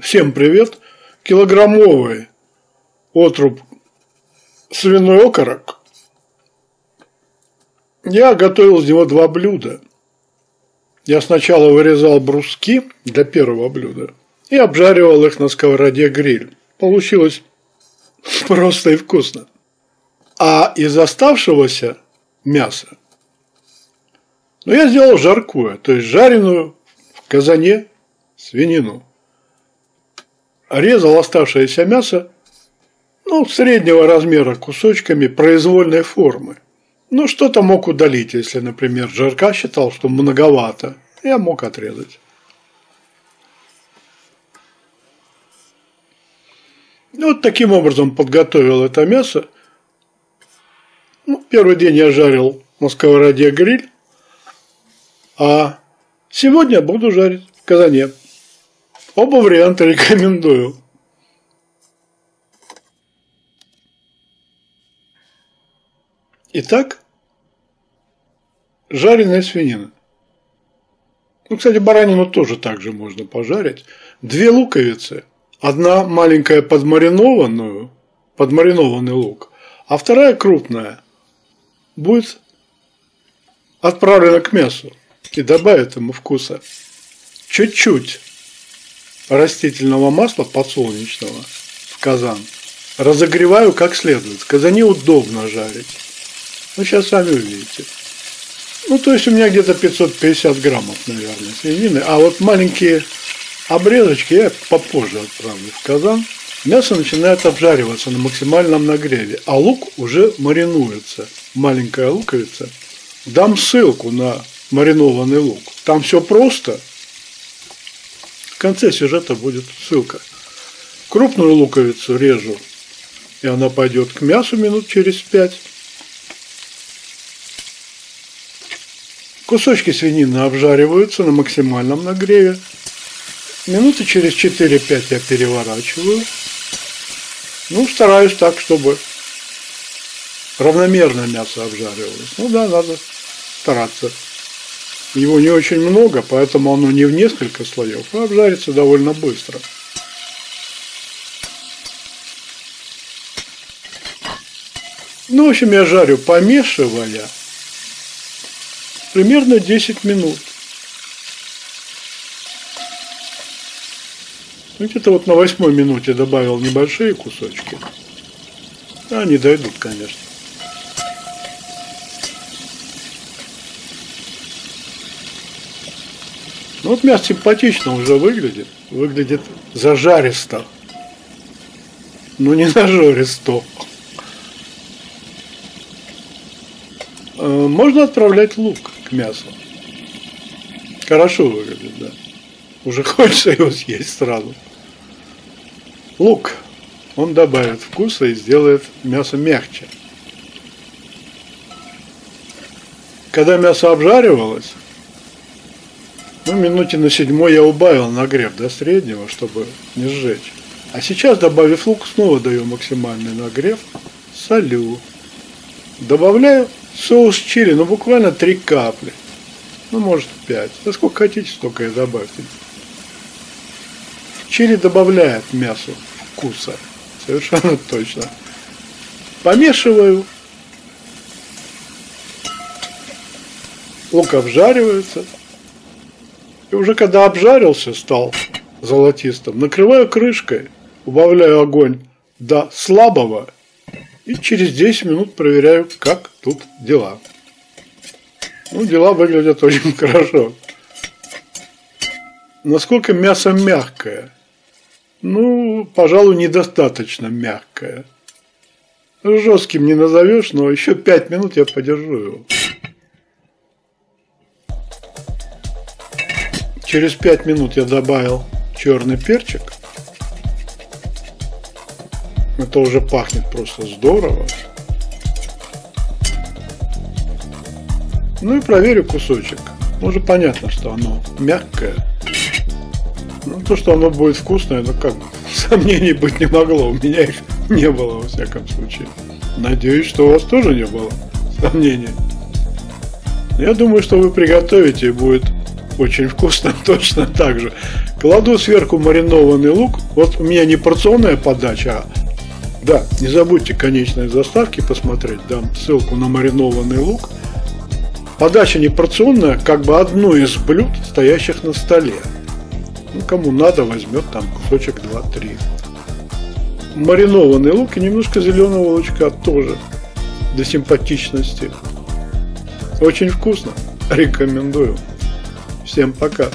Всем привет! Килограммовый отруб свиной окорок. Я готовил из него два блюда. Я сначала вырезал бруски для первого блюда и обжаривал их на сковороде гриль. Получилось просто и вкусно. А из оставшегося мяса ну, я сделал жаркую, то есть жареную в казане свинину. Резал оставшееся мясо, ну, среднего размера кусочками произвольной формы. Ну, что-то мог удалить, если, например, жарка считал, что многовато. Я мог отрезать. Ну, вот таким образом подготовил это мясо. Ну, первый день я жарил на сковороде гриль, а сегодня буду жарить в казане. Оба варианта рекомендую. Итак, жареная свинина. Ну, кстати, баранину тоже так же можно пожарить. Две луковицы. Одна маленькая подмаринованную, подмаринованный лук, а вторая крупная будет отправлена к мясу и добавит ему вкуса чуть-чуть растительного масла подсолнечного в казан. Разогреваю как следует. В казане удобно жарить. Ну, сейчас сами увидите. Ну, то есть у меня где-то 550 граммов, наверное, свинины. А вот маленькие обрезочки я попозже отправлю в казан. Мясо начинает обжариваться на максимальном нагреве, а лук уже маринуется. Маленькая луковица. Дам ссылку на маринованный лук. Там все просто. Конце сюжета будет ссылка. Крупную луковицу режу, и она пойдет к мясу минут через пять. Кусочки свинины обжариваются на максимальном нагреве. Минуты через 4-5 я переворачиваю. Ну, стараюсь так, чтобы равномерно мясо обжаривалось. Ну да, надо стараться. Его не очень много, поэтому оно не в несколько слоев, а обжарится довольно быстро. Ну, в общем, я жарю, помешивая, примерно 10 минут. Ну, где-то вот на восьмой минуте добавил небольшие кусочки. Они дойдут, конечно. Вот мясо симпатично уже выглядит. Выглядит зажаристо. Но не нажористо. Э, можно отправлять лук к мясу. Хорошо выглядит, да. Уже хочется его съесть сразу. Лук. Он добавит вкуса и сделает мясо мягче. Когда мясо обжаривалось, ну, минуте на седьмой я убавил нагрев до среднего, чтобы не сжечь. А сейчас, добавив лук, снова даю максимальный нагрев. Солю. Добавляю соус чили, ну буквально три капли. Ну, может, пять. Да сколько хотите, столько и добавьте. Чили добавляет мясу вкуса. Совершенно точно. Помешиваю. Лук обжаривается. И уже когда обжарился стал золотистым, накрываю крышкой, убавляю огонь до слабого и через 10 минут проверяю, как тут дела. Ну, дела выглядят очень хорошо. Насколько мясо мягкое? Ну, пожалуй, недостаточно мягкое. Жестким не назовешь, но еще 5 минут я подержу его. Через 5 минут я добавил черный перчик. Это уже пахнет просто здорово. Ну и проверю кусочек. Уже понятно, что оно мягкое. Ну, то, что оно будет вкусное, ну как, сомнений быть не могло. У меня их не было, во всяком случае. Надеюсь, что у вас тоже не было сомнений. Я думаю, что вы приготовите и будет очень вкусно, точно так же. Кладу сверху маринованный лук. Вот у меня не порционная подача, а да, не забудьте конечные заставки посмотреть, дам ссылку на маринованный лук. Подача не порционная, как бы одно из блюд, стоящих на столе. Ну, кому надо, возьмет там кусочек 2-3. Маринованный лук и немножко зеленого лучка тоже для симпатичности. Очень вкусно. Рекомендую. Всем пока.